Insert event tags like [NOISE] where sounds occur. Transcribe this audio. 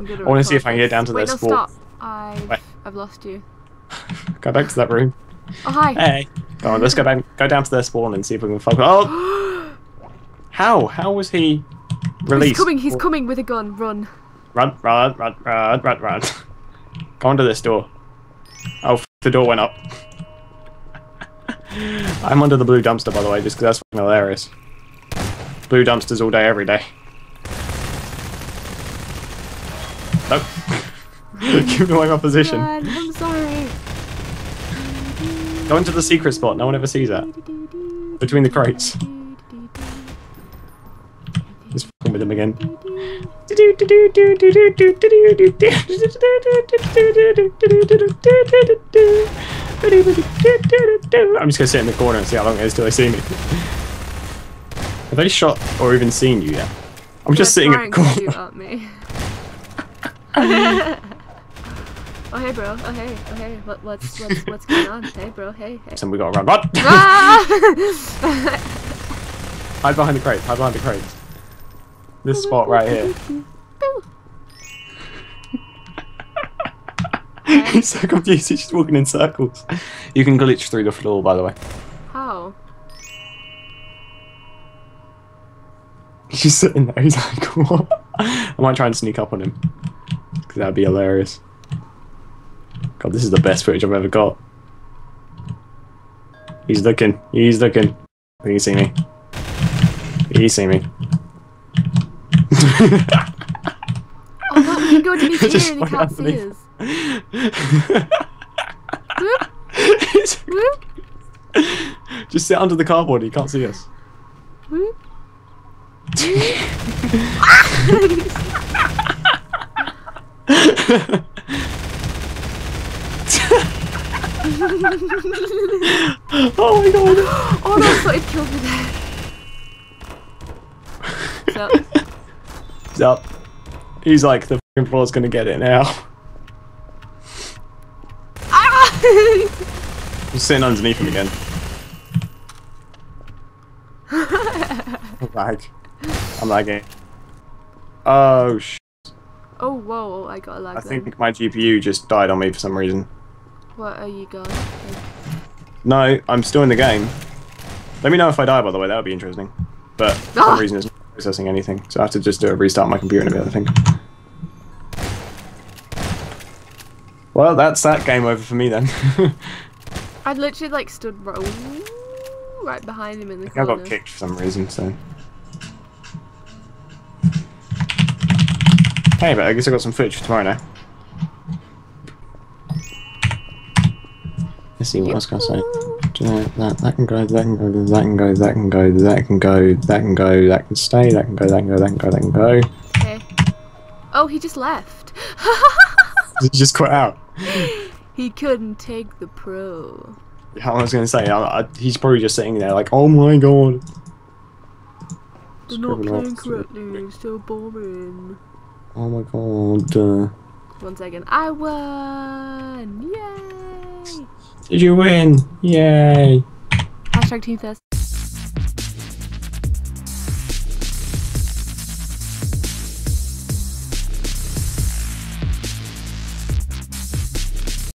I'm gonna I want to see if I can get down to Wait, their no, spawn. stop. I've, Wait. I've lost you. [LAUGHS] Go back to that room. Oh, hi. Hey. Go on, let's go back. Go down to their spawn and see if we can fuck. Oh, [GASPS] how? How was he released? He's coming, he's coming with a gun. Run. Run, run, run, run, run, run. [LAUGHS] Go onto this door. Oh, f- the door went up. [LAUGHS] I'm under the blue dumpster, by the way, just because that's fucking hilarious. Blue dumpsters all day, every day. Nope. [LAUGHS] Keep away my position. Run, I'm sorry. Go into the secret spot. No one ever sees that. Between the crates. Just fucking with him again. I'm just gonna sit in the corner and see how long it is till they see me. Have they shot or even seen you yet? I'm just They're sitting in the corner. Shoot at me. oh hey bro, oh hey, oh hey, what, what's what's what's going on? Hey bro, hey, hey. And we gotta run. Run! Hide behind the crates. Hide behind the crates. This spot right here. [LAUGHS] He's so confused. He's just walking in circles. You can glitch through the floor, by the way. How? He's just sitting there. He's like, [LAUGHS] what? I might try and sneak up on him. Because that'd be hilarious. God, this is the best footage I've ever got. He's looking. He's looking. I think he see me. He see me. Oh no, we can go his [LAUGHS] Just ear and he can't see us. Whoop, [LAUGHS] whoop, Just sit under the cardboard. He can't see us. whoop. [LAUGHS] Ah! Oh my god. Oh no, I thought he'd killed me there. He's up. He's like, the fucking floor's gonna get it now. ah! I'm sitting underneath him again. [LAUGHS] I'm lag. I'm lagging. Oh sh. Oh whoa, I got a lag I then. think my GPU just died on me for some reason. What are you going? No, I'm still in the game. Let me know if I die, by the way. That would be interesting. But for Ah! some reason, it's not processing anything, so I have to just do a restart my computer and a bit. I think. Well, that's that game over for me then. [LAUGHS] I literally like stood right behind him in the I corner. got kicked for some reason, so. Hey, but I guess I've got some footage for tomorrow now. Let's see what else can I say. Do you know, that, that can go, that can go, that can go, that can go, that can go, that can go, that can stay, that can go, that can go, that can go, that can go. Okay. Oh, he just left. He just quit out. he couldn't take the pro. How I was going to say, I, I, he's probably just sitting there like, oh my god. They're not playing correctly. It's so boring. Oh my god. Uh, One second. I won! Yay! did you win? Yay. Hashtag Team Thirst.